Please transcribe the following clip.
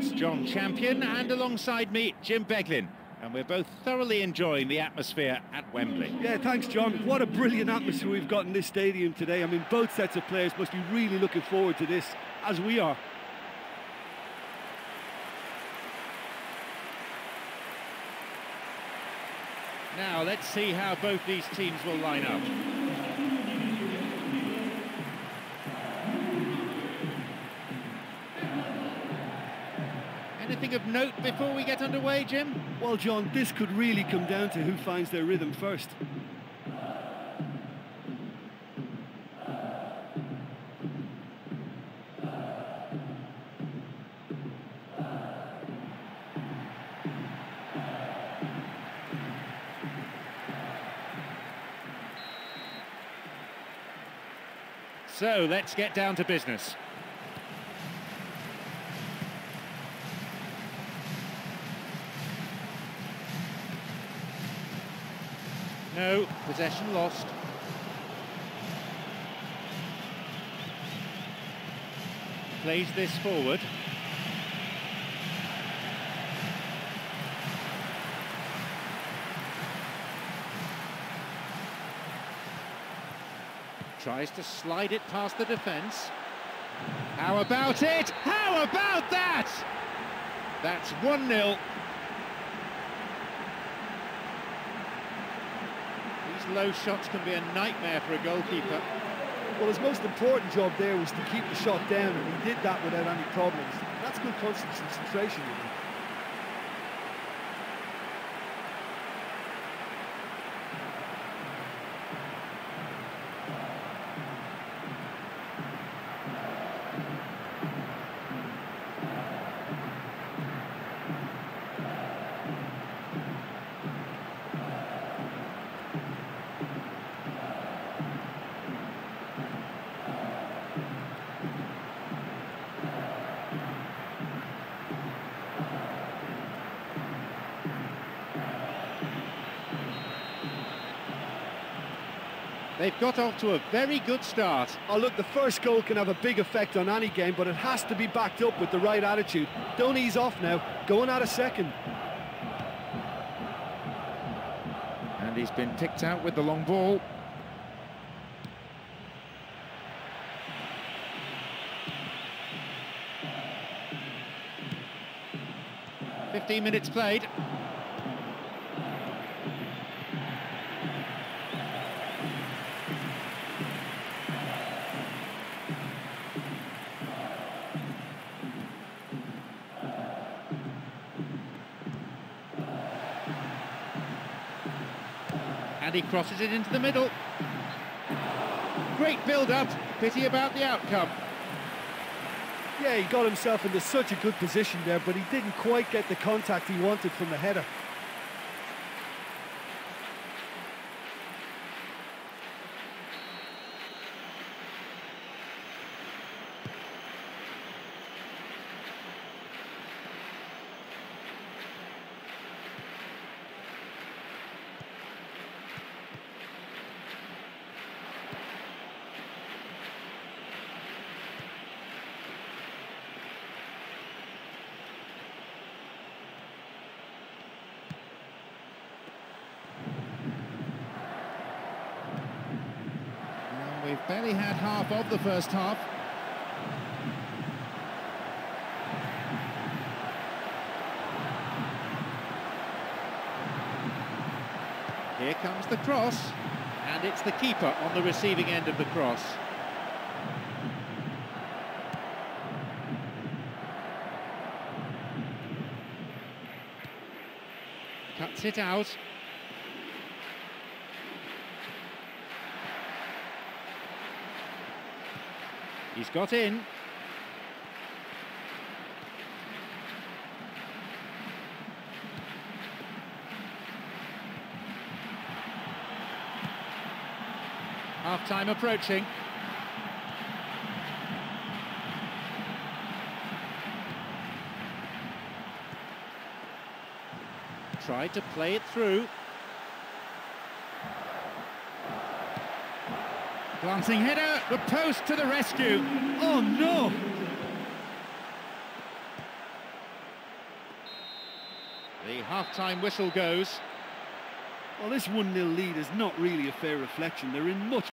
It's John Champion, and alongside me, Jim Beglin. And we're both thoroughly enjoying the atmosphere at Wembley. Yeah, thanks, John. What a brilliant atmosphere we've got in this stadium today. I mean, both sets of players must be really looking forward to this, as we are. Now, let's see how both these teams will line up. Anything of note before we get underway, Jim? Well, John, this could really come down to who finds their rhythm first. So let's get down to business. No, possession lost. Plays this forward. Tries to slide it past the defence. How about it? How about that? That's 1-0. Low shots can be a nightmare for a goalkeeper. Well, his most important job there was to keep the shot down, and he did that without any problems. That's good concentration, They've got off to a very good start. Oh, look, the first goal can have a big effect on any game, but it has to be backed up with the right attitude. Don't ease off now. Going at a second. And he's been picked out with the long ball. Fifteen minutes played. And he crosses it into the middle. Great build-up, pity about the outcome. Yeah, he got himself into such a good position there, but he didn't quite get the contact he wanted from the header. We've barely had half of the first half. Here comes the cross, and it's the keeper on the receiving end of the cross. Cuts it out. He's got in. Half time approaching. Tried to play it through. Glancing header, the post to the rescue. Oh no! The half-time whistle goes. Well, this 1-0 lead is not really a fair reflection. They're in much...